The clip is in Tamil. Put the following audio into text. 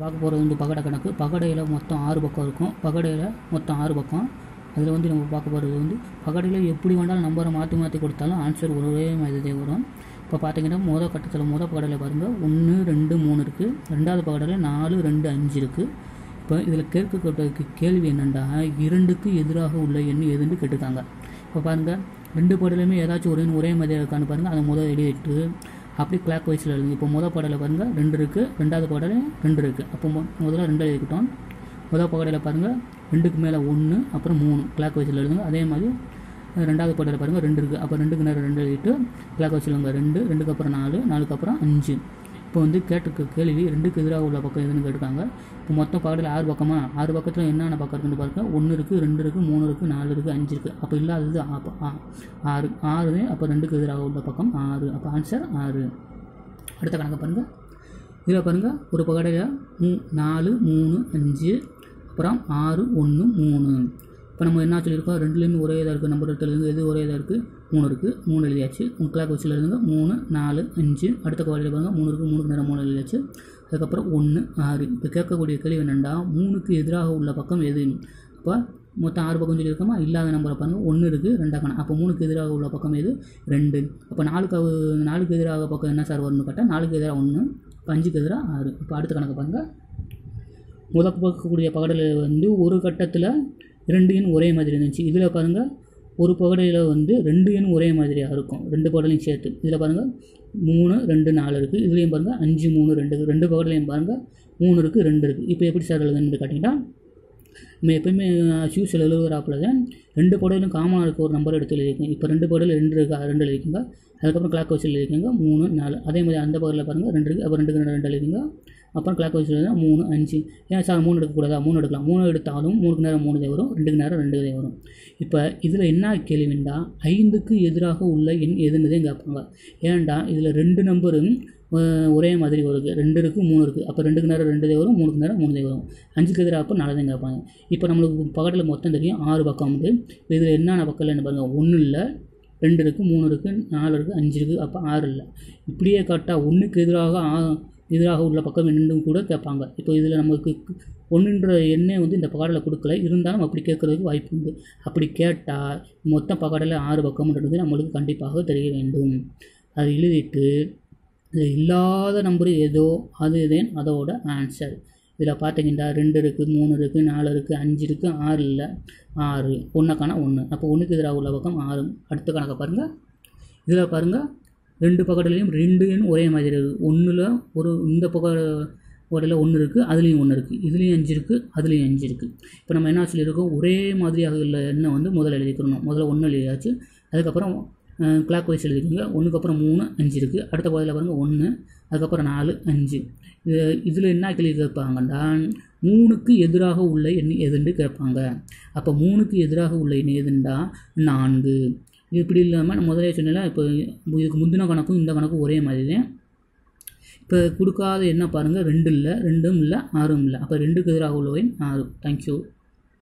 பார்க்க போகிறது வந்து பகடை கணக்கு. பகடையில் மொத்தம் ஆறு பக்கம் இருக்கும். பகடையில் மொத்தம் ஆறு பக்கம். அதில் வந்து நம்ம பார்க்க போகிறது வந்து பகடையில் எப்படி வேணாலும் நம்பரை மாற்றி மாற்றி கொடுத்தாலும் ஆன்சர் ஒரே மாதிரி வரும். இப்போ பார்த்தீங்கன்னா மொதல் கட்டத்தில் மொதல் பகடையில் பாருங்கள் ஒன்று ரெண்டு மூணு இருக்குது ரெண்டாவது பகடையில் நாலு ரெண்டு அஞ்சு இருக்குது இப்போ இதில் கேட்கப்பட்ட கேள்வி என்னென்னா இரண்டுக்கு எதிராக உள்ள எண் எதுன்னு கேட்டிருக்காங்க. இப்போ பாருங்கள் ரெண்டு பகடையிலுமே ஏதாச்சும் ஒரே ஒரே மாதிரியாக இருக்கான்னு பாருங்கள் அதை முதல் எழுதிட்டு அப்படி கிளாக் வைஸில் எழுதுங்க. இப்போ முதல் பாடலில் பாருங்கள் ரெண்டு இருக்குது ரெண்டாவது பாடலில் ரெண்டு இருக்குது அப்போ மொ முதல்ல ரெண்டு எழுதிக்கிட்டோம். முதல் பாடலில் பாருங்கள் ரெண்டுக்கு மேலே ஒன்று அப்புறம் மூணு. கிளாக் வைஸில் எழுதுங்க. அதே மாதிரி ரெண்டாவது பாடலில் பாருங்கள் ரெண்டு இருக்குது அப்போ ரெண்டுக்கு நேரம் ரெண்டு எழுதிட்டு கிளாக் வைஸில் எழுதுங்க. ரெண்டு ரெண்டுக்கு அப்புறம் நாலு நாலுக்கு அப்புறம் அஞ்சு. இப்போ வந்து கேட்டிருக்க கேள்வி ரெண்டுக்கு எதிராக உள்ள பக்கம் எதுன்னு கேட்டிருக்காங்க. இப்போ மொத்தம் பாடலில் ஆறு பக்கமாக ஆறு பக்கத்தில் என்னென்ன பக்கம் இருக்குன்னு பாருங்க. ஒன்று இருக்குது ரெண்டு இருக்குது மூணு இருக்குது நாலு இருக்குது அஞ்சு இருக்குது அப்போ இல்லாதது அப்போ ஆ- ஆறு ஆறு அப்போ ரெண்டுக்கு எதிராக உள்ள பக்கம் ஆறு. அப்போ ஆன்சர் ஆறு. அடுத்த கணக்கு பாருங்கள் இதில் பாருங்கள் ஒரு பகடையில் மூ நாலு மூணு அஞ்சு. அப்புறம் ஆறு ஒன்று மூணு. இப்போ நம்ம என்ன சொல்லியிருக்கோம்? ரெண்டுலேயுமே ஒரே இதாக இருக்குது. நம்பர் இடத்துலேருந்து எது ஒரே இதாக இருக்குது? மூணு இருக்குது மூணு எழுதியாச்சு. மூணு கிளாக் வச்சில் எழுதுங்க மூணு நாலு அஞ்சு. அடுத்த குவாலியில் பாருங்கள் மூணு இருக்குது மூணுக்கு நேரம் மூணு எழுதியாச்சு. அதுக்கப்புறம் ஒன்று ஆறு. இப்போ கேட்கக்கூடிய கேள்வி என்னென்னா மூணுக்கு எதிராக உள்ள பக்கம் எது? இப்போ மொத்தம் ஆறு பக்கம் சொல்லியிருக்கோமா? இல்லாத நம்பரை பாருங்கள் ஒன்று இருக்குது ரெண்டாக காணும் அப்போ மூணுக்கு எதிராக உள்ள பக்கம் எது? ரெண்டு. அப்போ நாலுக்கு நாலுக்கு எதிராக பக்கம் என்ன சார் வரும்னு கேட்டால் நாலுக்கு எதிராக ஒன்று அஞ்சுக்கு எதிராக ஆறு. இப்போ அடுத்த கணக்கு பாருங்கள் முதல் பார்க்கக்கூடிய பகடல் வந்து ஒரு கட்டத்தில் ரெண்டு எண் ஒரே மாதிரி இருந்துச்சு. இதில் பாருங்கள் ஒரு பகடையில் வந்து ரெண்டு எண் ஒரே மாதிரியாக இருக்கும். ரெண்டு பகடையும் சேர்த்து. இதில் பாருங்கள் மூணு ரெண்டு நாலு இருக்குது இதுலேயும் பாருங்கள் அஞ்சு மூணு ரெண்டு ரெண்டு பகடையிலையும் பாருங்கள் மூணு இருக்குது ரெண்டு இருக்குது இப்போ எப்படி சார் எழுதுன்னு கேட்டிங்கன்னா நம்ம எப்பயுமே ஷூஸில் எழுதுகிறாப்பில் தான் ரெண்டு படையிலும் காமனாக இருக்க ஒரு நம்பர் எடுத்து எழுதிக்கோங்க. இப்போ ரெண்டு படையில் ரெண்டு இருக்கு ரெண்டு எழுதிக்கோங்க. அதுக்கப்புறம் கிளாக் வச்சு எழுதிக்கோங்க. மூணு நாலு. அதே மாதிரி அந்த பகலில் பாருங்கள் ரெண்டு இருக்குது அப்போ ரெண்டுக்கு ரெண்டு ரெண்டு எழுதிங்க அப்புறம் கிளாக் வைஸ் மூணு அஞ்சு. ஏன் சார் மூணு எடுக்கக்கூடாதா மூணு எடுக்கலாம். மூணு எடுத்தாலும் மூணுக்கு நேரம் மூணு தான் வரும் ரெண்டுக்கு நேரம் ரெண்டு தான் வரும். இப்போ இதில் என்ன கேள்விண்டா ஐந்துக்கு எதிராக உள்ள எண் எதுன்றதே கேட்பாங்க ஏன்டா? இதில் ரெண்டு நம்பரும் ஒரே மாதிரி வருது. ரெண்டு இருக்குது மூணு இருக்குது அப்போ ரெண்டுக்கு நேரம் ரெண்டு தே வரும் மூணுக்கு நேரம் மூணு தே வரும். அஞ்சுக்கு எதிராக அப்போ நாலு தான் கேட்பாங்க இப்போ நம்மளுக்கு பக்கத்தில் மொத்தம் தெரியும் ஆறு பக்கம் வந்து இதில் என்னென்ன பக்கம் இல்லைன்னு பாருங்கள் ஒன்றும் இல்லை ரெண்டு இருக்குது மூணு இருக்குது நாலு இருக்குது அஞ்சு இருக்குது அப்போ ஆறு இல்லை. இப்படியே கரெக்டாக ஒன்றுக்கு எதிராக ஆ- எதிராக உள்ள பக்கம் என்னன்னு கூட கேட்பாங்க. இப்போ இதில் நமக்கு ஒன்றுன்ற எண்ணே வந்து இந்த பகாடில் கொடுக்கல. இருந்தாலும் அப்படி கேட்குறதுக்கு வாய்ப்பு உண்டு. அப்படி கேட்டால் மொத்த பகாடில் ஆறு பக்கம்ன்றது நம்மளுக்கு கண்டிப்பாக தெரிய வேண்டும். அது எழுதிட்டு இதில் இல்லாத நம்பர் ஏதோ அதுதான் அதோட ஆன்சர் இதில் பார்த்தீங்கன்னா ரெண்டு இருக்குது மூணு இருக்குது நாலு இருக்குது அஞ்சு இருக்குது ஆறு இல்லை ஆறு. ஒன்றுக்கான ஒன்று அப்போ ஒன்றுக்கு எதிராக உள்ள பக்கம் ஆறு. அடுத்த கணக்கை பாருங்கள் இதில் பாருங்கள் ரெண்டு பக்கத்துலேயும் ரெண்டு எண் ஒரே மாதிரி இருக்குது ஒன்றில் ஒரு இந்த பக்க உடையில் ஒன்று இருக்குது அதுலேயும் ஒன்று இருக்குது இதுலேயும் அஞ்சு இருக்குது அதுலேயும் அஞ்சு இருக்குது இப்போ நம்ம என்ன சொல்லியிருக்கோம்? ஒரே மாதிரியாக உள்ள எண்ணை வந்து முதல்ல எழுதிக்கணும். முதல்ல ஒன்று எழுதியாச்சு. அதுக்கப்புறம் கிளாக் வைஸ் எழுதிக்கோங்க. ஒன்றுக்கு அப்புறம் மூணு அஞ்சு இருக்குது அடுத்த பகுதியில் பாருங்கள் ஒன்று அதுக்கப்புறம் நாலு அஞ்சு. இது இதில் என்ன கேள்வி கேட்பாங்கன்னா மூணுக்கு எதிராக உள்ள எண் எதுன்னு கேட்பாங்க. அப்போ மூணுக்கு எதிராக உள்ள எண் எதுண்டா? நான்கு. இப்படி இல்லாமல் நான் முதலே சொன்னேன்ல இப்போ இதுக்கு முந்தின கணக்கும் இந்த கணக்கும் ஒரே மாதிரி தான் இப்போ கொடுக்காத என்ன பாருங்கள் ரெண்டு இல்லை ரெண்டும் இல்லை ஆறும் இல்லை. அப்போ ரெண்டுக்கு எதிராக உள்ள எண் ஆறு தேங்க்யூ